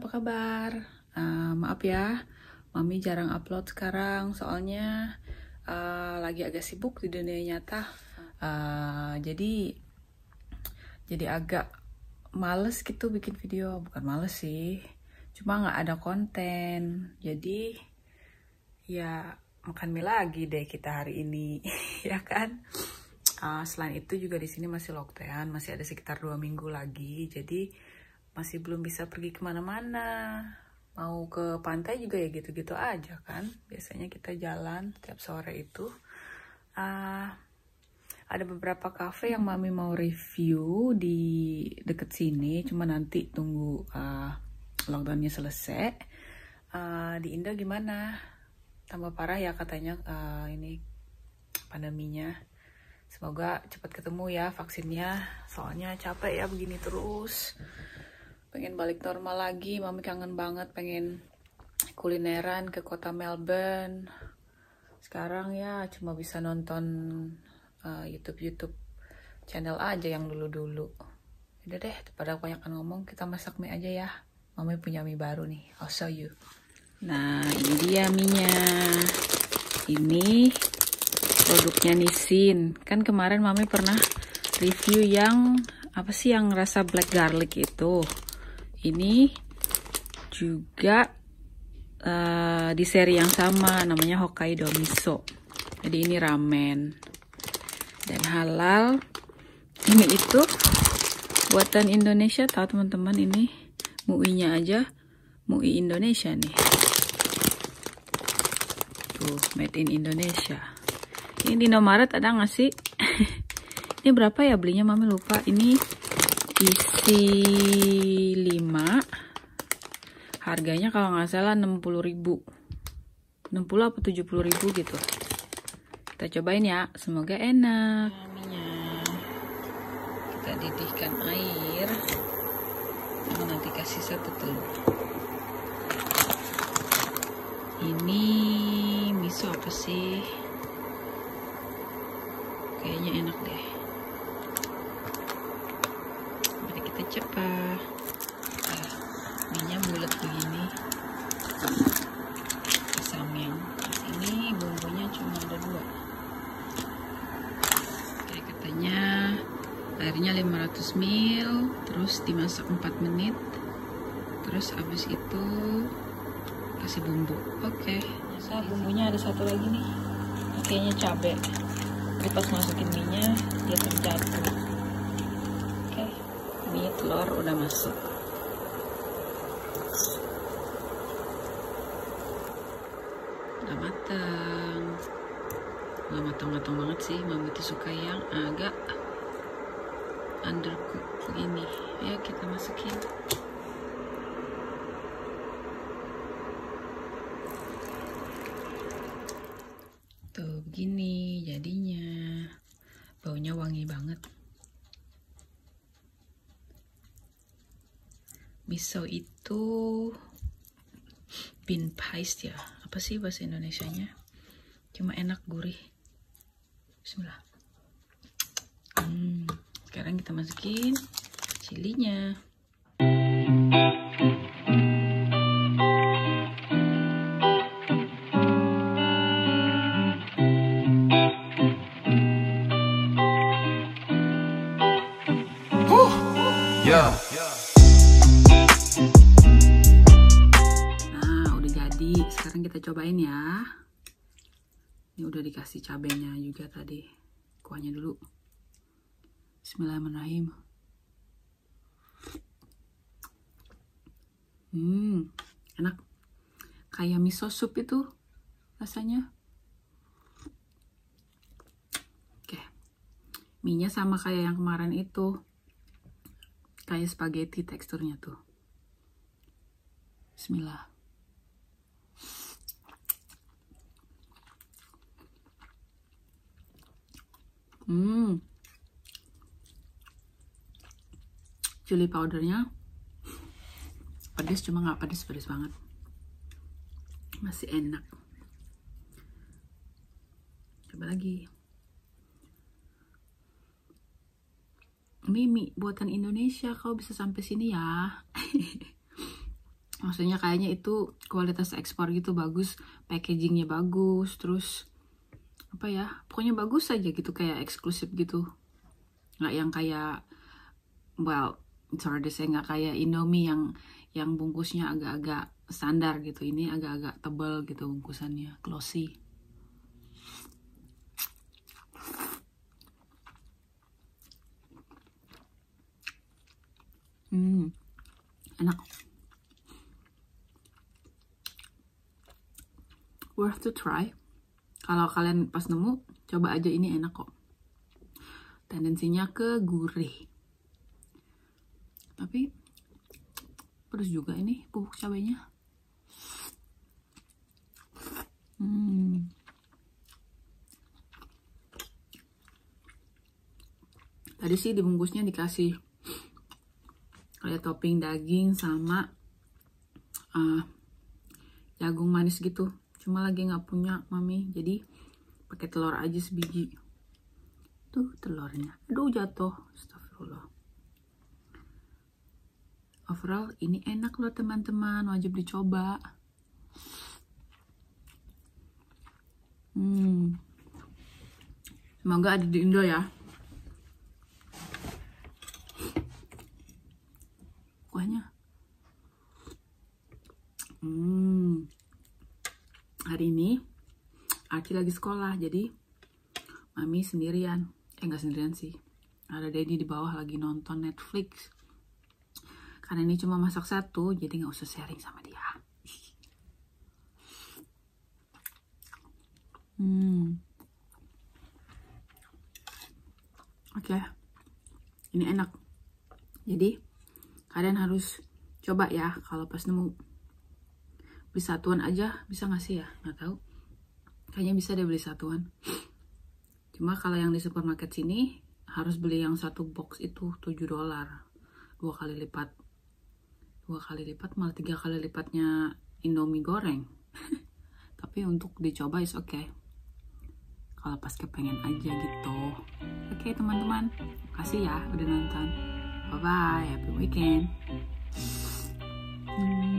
apa kabar? Uh, maaf ya, Mami jarang upload sekarang soalnya uh, lagi agak sibuk di dunia nyata. Uh, jadi jadi agak males gitu bikin video, bukan males sih, cuma nggak ada konten. Jadi ya makan mie lagi deh kita hari ini, ya kan? Uh, selain itu juga di sini masih lockdown, masih ada sekitar dua minggu lagi, jadi masih belum bisa pergi ke mana-mana mau ke pantai juga ya gitu-gitu aja kan. Biasanya kita jalan tiap sore itu. Uh, ada beberapa cafe yang mami mau review di deket sini cuma nanti tunggu uh, lockdownnya selesai. Uh, di Indo gimana? Tambah parah ya katanya uh, ini pandeminya. Semoga cepat ketemu ya vaksinnya soalnya capek ya begini terus pengen balik normal lagi. Mami kangen banget pengen kulineran ke kota Melbourne. Sekarang ya cuma bisa nonton uh, YouTube YouTube channel aja yang dulu-dulu. Udah deh pada kebanyakan ngomong kita masak mie aja ya. Mami punya mie baru nih. I'll show you. Nah ini dia nya ini produknya Nissin. Kan kemarin mami pernah review yang apa sih yang rasa black garlic itu ini juga uh, di seri yang sama namanya Hokkaido Miso. Jadi ini ramen dan halal. Ini itu buatan Indonesia tahu teman-teman ini MUI-nya aja MUI Indonesia nih. Tuh made in Indonesia. Ini di Indomaret ada nggak sih? Ini berapa ya belinya mami? Lupa. Ini isi 5 harganya kalau nggak salah 60 ribu. 60 apa 70 ribu gitu. Kita cobain ya semoga enak. Kita didihkan air. Sama nanti kasih satu telur. Ini miso apa sih? Kayaknya enak deh cepat minyak bulat begini. Yang ini bumbunya cuma ada dua. Kayak katanya airnya 500 ml terus dimasak 4 menit terus habis itu kasih bumbu. Oke. Okay. nah, bumbunya ada satu lagi nih? Kayaknya cabai jadi pas masukin minyak dia terjatuh ini telur udah masuk. Udah matang nggak matang-matang banget sih mami tuh suka yang agak undercook begini ya kita masukin. Tuh begini jadinya. Baunya wangi banget miso itu bean paste ya. Apa sih bahasa Indonesia nya cuma enak gurih. Bismillah. Hmm, sekarang kita masukin cilinya Yeah. Cobain ya. Ini udah dikasih cabenya juga tadi. Kuahnya dulu. Bismillahirrahmanirrahim. Hmm enak. Kayak miso sup itu rasanya. Oke. Minyak sama kayak yang kemarin itu. Kayak spaghetti teksturnya tuh. Bismillah Hmm. Chili powdernya pedas cuma nggak pedas banget. Masih enak. Coba lagi. Ini mie buatan Indonesia. Kau bisa sampai sini ya. maksudnya kayaknya itu kualitas ekspor gitu bagus packagingnya bagus terus apa ya pokoknya bagus aja gitu kayak eksklusif gitu. Nggak yang kayak well sorry deh saya nggak kayak Indomie yang yang bungkusnya agak-agak standar gitu. Ini agak-agak tebal gitu bungkusannya glossy. Hmm enak. Worth to try kalau kalian pas nemu coba aja ini enak kok. Tendensinya ke gurih. Tapi pedas juga ini bubuk cabenya. Hmm. tadi sih dibungkusnya dikasih kayak topping daging sama uh, jagung manis gitu cuma lagi nggak punya mami. Jadi pakai telur aja sebiji. Tuh telurnya. Aduh jatuh. Astagfirullah. Overall ini enak loh teman-teman. Wajib dicoba. Hmm. Semoga ada di Indo ya kuahnya hmm hari ini Aki lagi sekolah jadi mami sendirian. Eh nggak sendirian sih. Ada Daddy di bawah lagi nonton Netflix. Karena ini cuma masak satu jadi nggak usah sharing sama dia. Hmm. Oke. Okay. ini enak. Jadi kalian harus coba ya. Kalau pas nemu beli satuan aja bisa nggak sih ya? Nggak tahu kayaknya bisa deh beli satuan cuma kalau yang di supermarket sini harus beli yang satu box itu 7 dolar dua kali lipat dua kali lipat malah tiga kali lipatnya indomie goreng tapi untuk dicoba is oke okay. kalau pas kepengen aja gitu oke okay, teman-teman kasih ya udah nonton Bye bye. Happy weekend. Mm.